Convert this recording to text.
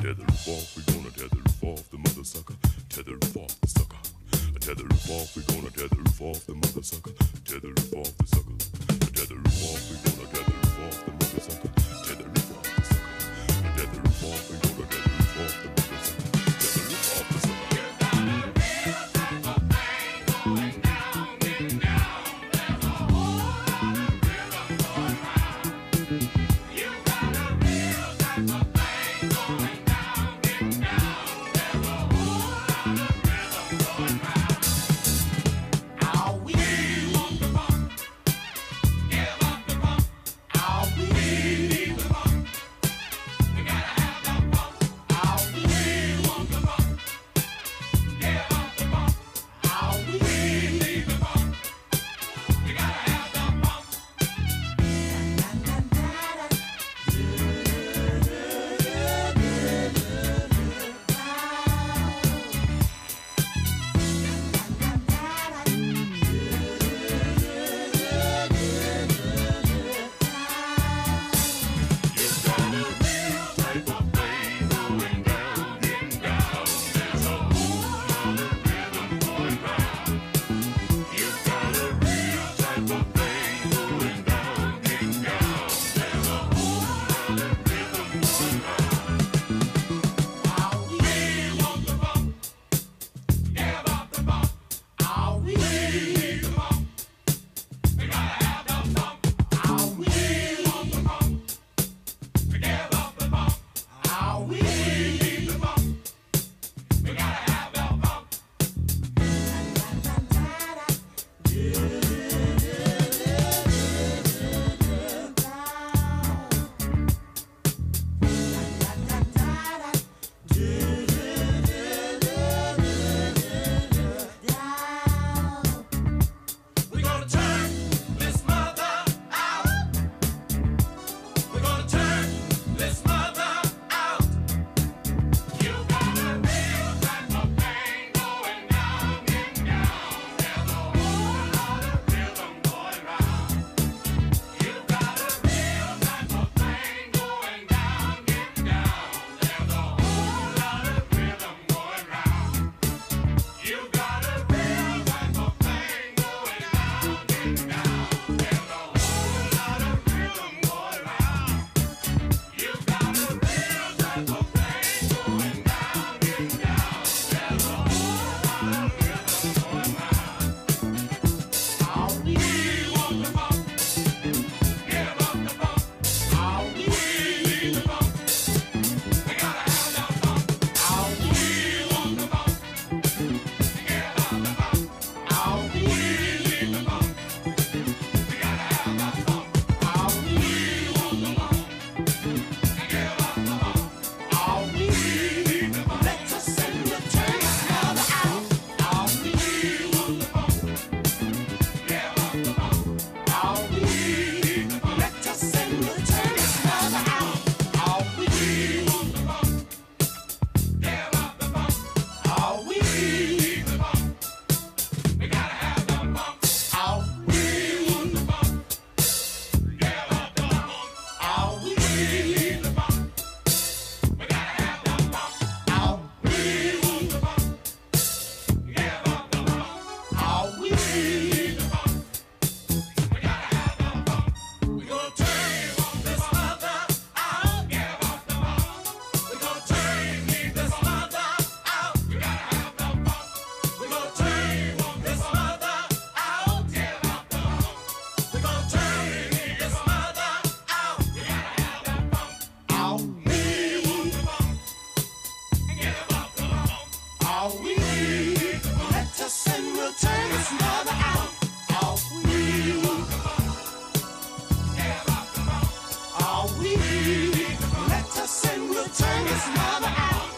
tether roof off, we gonna tether roof off the mother sucker, tether roof off the sucker. A tether off, we gonna tether roof off the mother sucker, tether roof off the sucker. All we need, let us in, we'll turn this mother out. We we let us in, we'll turn this mother out.